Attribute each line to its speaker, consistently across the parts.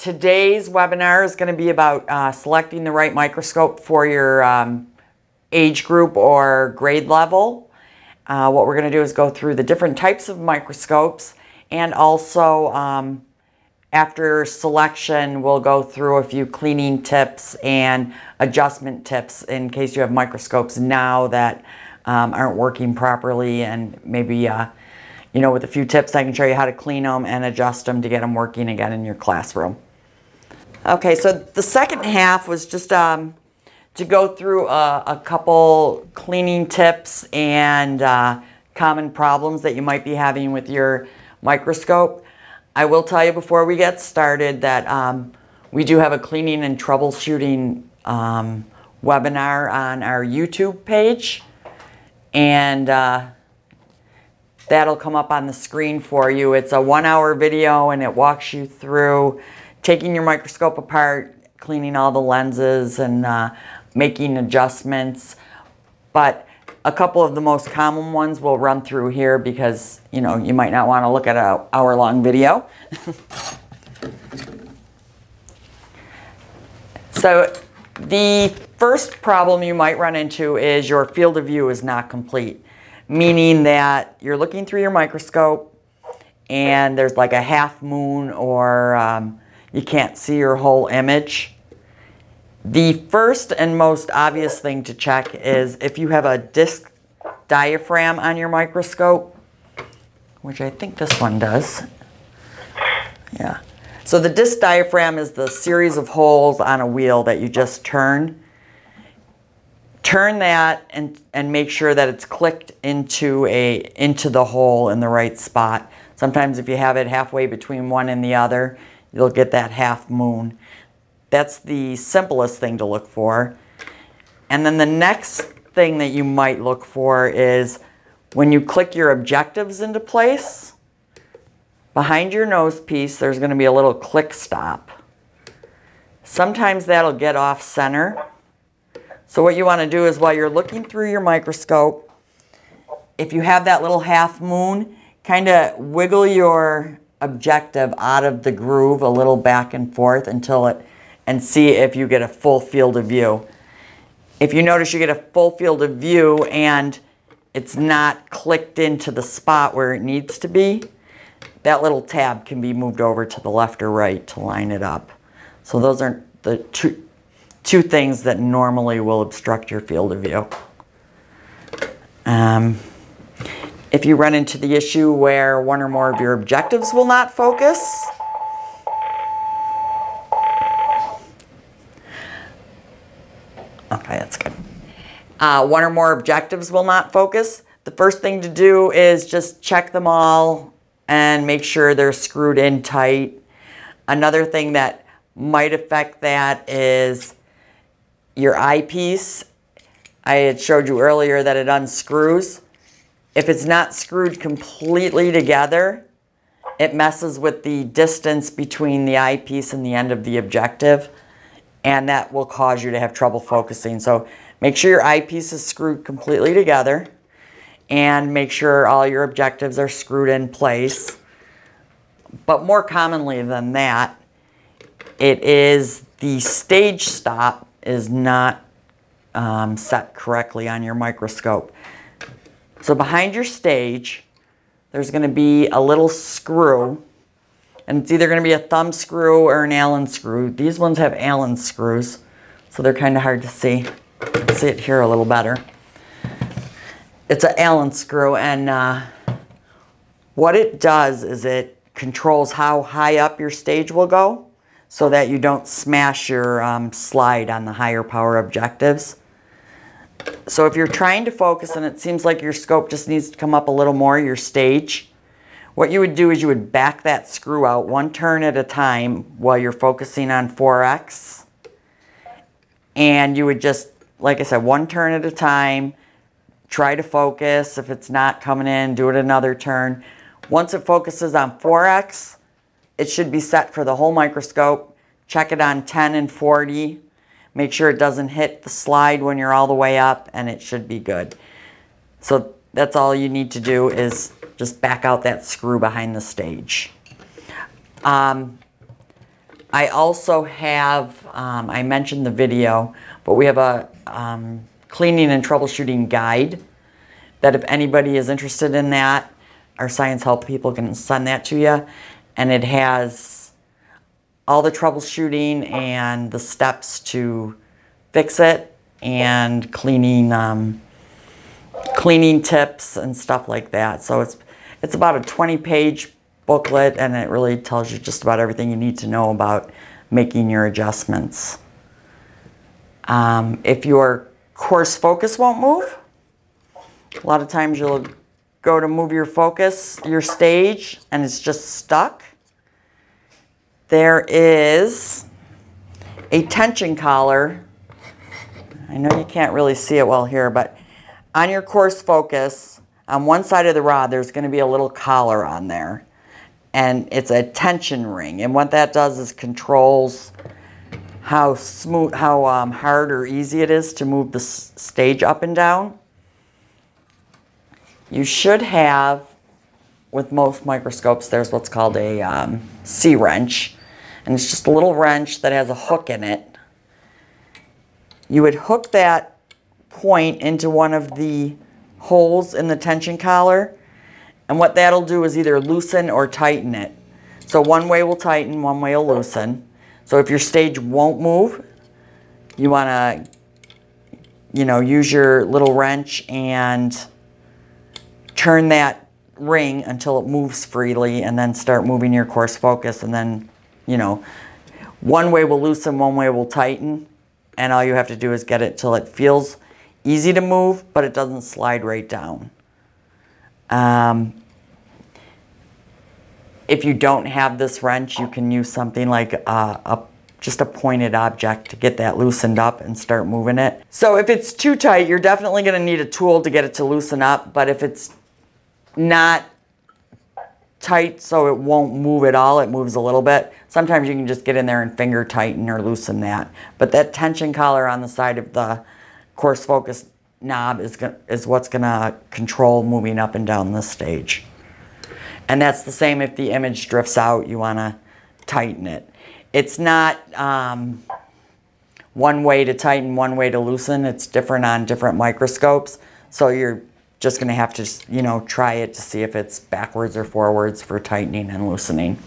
Speaker 1: today's webinar is going to be about uh, selecting the right microscope for your um, age group or grade level. Uh, what we're going to do is go through the different types of microscopes and also um, after selection we'll go through a few cleaning tips and adjustment tips in case you have microscopes now that um, aren't working properly and maybe uh, you know with a few tips I can show you how to clean them and adjust them to get them working again in your classroom. Okay so the second half was just um, to go through a, a couple cleaning tips and uh, common problems that you might be having with your microscope. I will tell you before we get started that um, we do have a cleaning and troubleshooting um, webinar on our YouTube page and uh, that'll come up on the screen for you. It's a one hour video and it walks you through taking your microscope apart, cleaning all the lenses and uh, making adjustments. But a couple of the most common ones we'll run through here because, you know, you might not want to look at an hour long video. so the first problem you might run into is your field of view is not complete, meaning that you're looking through your microscope and there's like a half moon or um, you can't see your whole image. The first and most obvious thing to check is if you have a disc diaphragm on your microscope, which I think this one does. Yeah. So the disc diaphragm is the series of holes on a wheel that you just turn. Turn that and, and make sure that it's clicked into, a, into the hole in the right spot. Sometimes if you have it halfway between one and the other, you'll get that half moon. That's the simplest thing to look for. And then the next thing that you might look for is when you click your objectives into place, behind your nose piece, there's going to be a little click stop. Sometimes that'll get off center. So what you want to do is while you're looking through your microscope, if you have that little half moon, kind of wiggle your objective out of the groove a little back and forth until it and see if you get a full field of view. If you notice you get a full field of view and it's not clicked into the spot where it needs to be, that little tab can be moved over to the left or right to line it up. So those are the two, two things that normally will obstruct your field of view. Um, if you run into the issue where one or more of your objectives will not focus, Okay, that's good. Uh, one or more objectives will not focus. The first thing to do is just check them all and make sure they're screwed in tight. Another thing that might affect that is your eyepiece. I had showed you earlier that it unscrews. If it's not screwed completely together, it messes with the distance between the eyepiece and the end of the objective and that will cause you to have trouble focusing. So make sure your eyepiece is screwed completely together and make sure all your objectives are screwed in place. But more commonly than that, it is the stage stop is not um, set correctly on your microscope. So behind your stage, there's going to be a little screw and it's either going to be a thumb screw or an Allen screw. These ones have Allen screws, so they're kind of hard to see. see it here a little better. It's an Allen screw, and uh, what it does is it controls how high up your stage will go so that you don't smash your um, slide on the higher power objectives. So if you're trying to focus and it seems like your scope just needs to come up a little more, your stage, what you would do is you would back that screw out one turn at a time while you're focusing on 4X. And you would just, like I said, one turn at a time, try to focus. If it's not coming in, do it another turn. Once it focuses on 4X, it should be set for the whole microscope. Check it on 10 and 40. Make sure it doesn't hit the slide when you're all the way up and it should be good. So that's all you need to do is just back out that screw behind the stage. Um, I also have, um, I mentioned the video, but we have a um, cleaning and troubleshooting guide that if anybody is interested in that, our science help people can send that to you. And it has all the troubleshooting and the steps to fix it and cleaning um, cleaning tips and stuff like that. So it's it's about a 20 page booklet and it really tells you just about everything you need to know about making your adjustments. Um, if your coarse focus won't move, a lot of times you'll go to move your focus, your stage, and it's just stuck. There is a tension collar. I know you can't really see it well here, but on your coarse focus, on one side of the rod, there's going to be a little collar on there. And it's a tension ring. And what that does is controls how smooth, how um, hard or easy it is to move the stage up and down. You should have, with most microscopes, there's what's called a um, C-wrench. And it's just a little wrench that has a hook in it. You would hook that point into one of the holes in the tension collar. And what that'll do is either loosen or tighten it. So one way will tighten, one way will loosen. So if your stage won't move, you want to, you know, use your little wrench and turn that ring until it moves freely and then start moving your coarse focus and then, you know, one way will loosen, one way will tighten. And all you have to do is get it till it feels easy to move, but it doesn't slide right down. Um, if you don't have this wrench, you can use something like a, a, just a pointed object to get that loosened up and start moving it. So if it's too tight, you're definitely gonna need a tool to get it to loosen up, but if it's not tight so it won't move at all, it moves a little bit, sometimes you can just get in there and finger tighten or loosen that. But that tension collar on the side of the coarse focus knob is, is what's going to control moving up and down the stage. And that's the same if the image drifts out, you want to tighten it. It's not um, one way to tighten, one way to loosen. It's different on different microscopes. So you're just going to have to, you know, try it to see if it's backwards or forwards for tightening and loosening.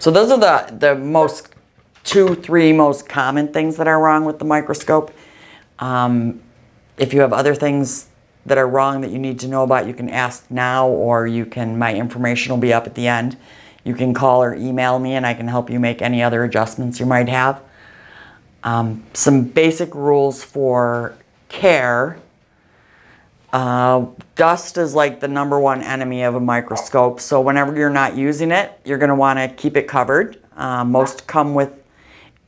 Speaker 1: So those are the, the most two, three most common things that are wrong with the microscope. Um, if you have other things that are wrong that you need to know about, you can ask now or you can, my information will be up at the end. You can call or email me and I can help you make any other adjustments you might have. Um, some basic rules for care. Uh, dust is like the number one enemy of a microscope. So whenever you're not using it, you're going to want to keep it covered. Uh, most come with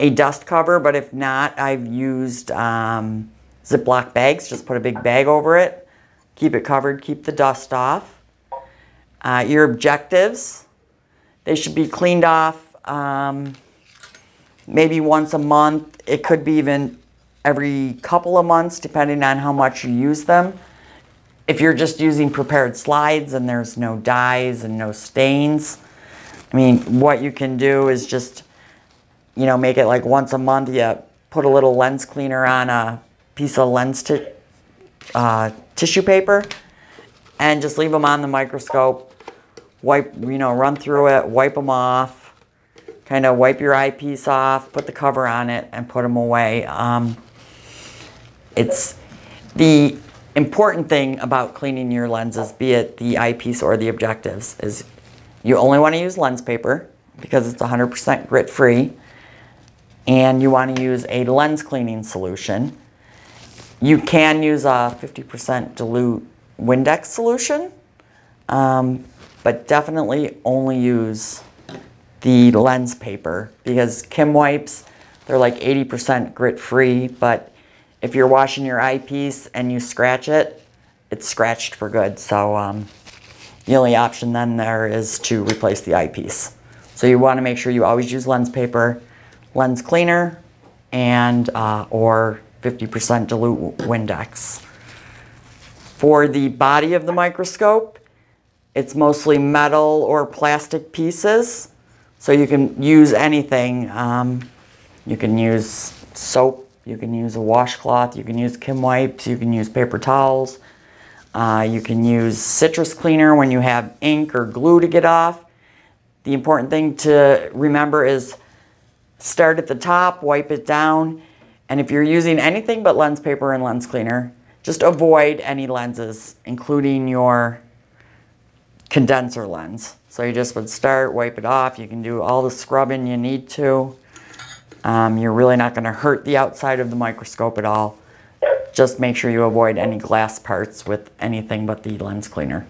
Speaker 1: a dust cover, but if not, I've used um, Ziploc bags. Just put a big bag over it. Keep it covered, keep the dust off. Uh, your objectives, they should be cleaned off um, maybe once a month. It could be even every couple of months, depending on how much you use them. If you're just using prepared slides and there's no dyes and no stains, I mean, what you can do is just you know, make it like once a month. You put a little lens cleaner on a piece of lens uh, tissue paper and just leave them on the microscope. Wipe, you know, run through it, wipe them off, kind of wipe your eyepiece off, put the cover on it, and put them away. Um, it's the important thing about cleaning your lenses, be it the eyepiece or the objectives, is you only want to use lens paper because it's 100% grit free and you want to use a lens cleaning solution. You can use a 50% dilute Windex solution, um, but definitely only use the lens paper because Kim wipes, they're like 80% grit free, but if you're washing your eyepiece and you scratch it, it's scratched for good. So um, the only option then there is to replace the eyepiece. So you want to make sure you always use lens paper lens cleaner and uh, or 50% dilute Windex. For the body of the microscope, it's mostly metal or plastic pieces So you can use anything. Um, you can use soap, you can use a washcloth, you can use Kim wipes, you can use paper towels. Uh, you can use citrus cleaner when you have ink or glue to get off. The important thing to remember is start at the top, wipe it down, and if you're using anything but lens paper and lens cleaner, just avoid any lenses, including your condenser lens. So you just would start, wipe it off. You can do all the scrubbing you need to. Um, you're really not going to hurt the outside of the microscope at all. Just make sure you avoid any glass parts with anything but the lens cleaner.